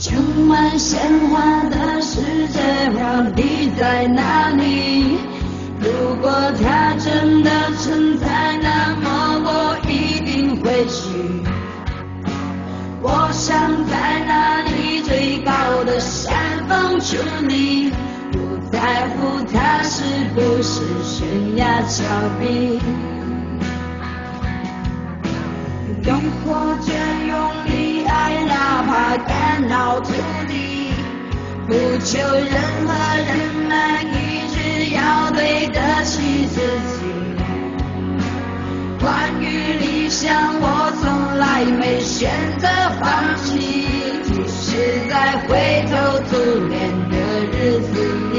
充满鲜花的世界，你在哪里？如果它真的存在，那么我一定会去。我想在那里最高的山峰矗立，不在乎它是不是悬崖峭壁。用火箭，到土地，不求任何人满意，只要对得起自己。关于理想，我从来没选择放弃，即使在灰头土脸的日子里。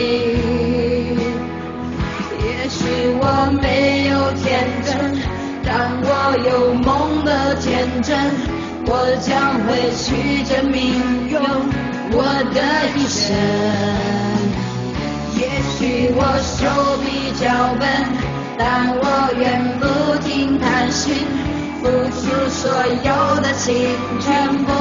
也许我没有天真，但我有梦的天真，我将会去证明用我的一生。也许我手比较笨，但我愿不停探寻，付出所有的青春，不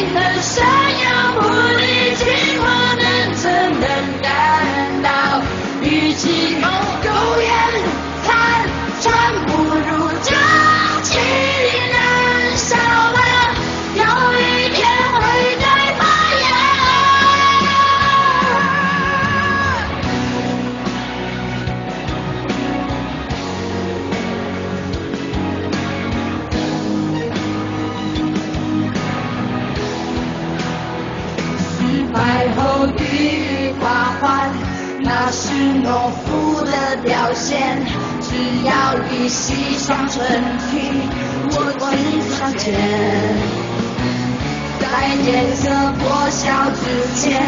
生命的闪耀不离那是懦夫的表现。只要一息双唇体，我会向前。在颜色破晓之前，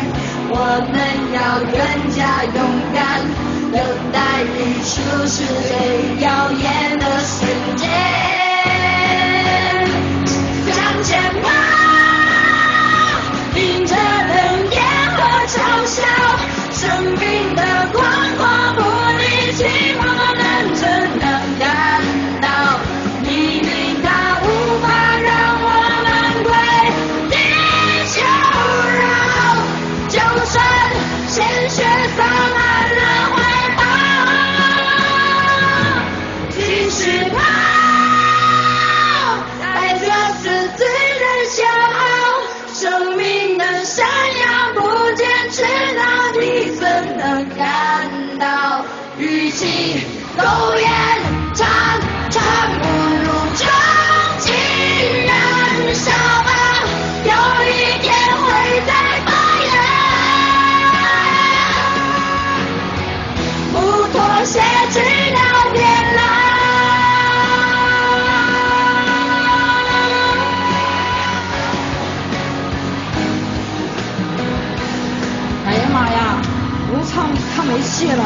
我们要更加勇敢，等待日出是最耀眼的瞬间。戏苟延残喘，不如趁情燃烧吧，有一天会再发芽，不妥协，直到变亮。哎呀妈呀，我唱唱没戏了。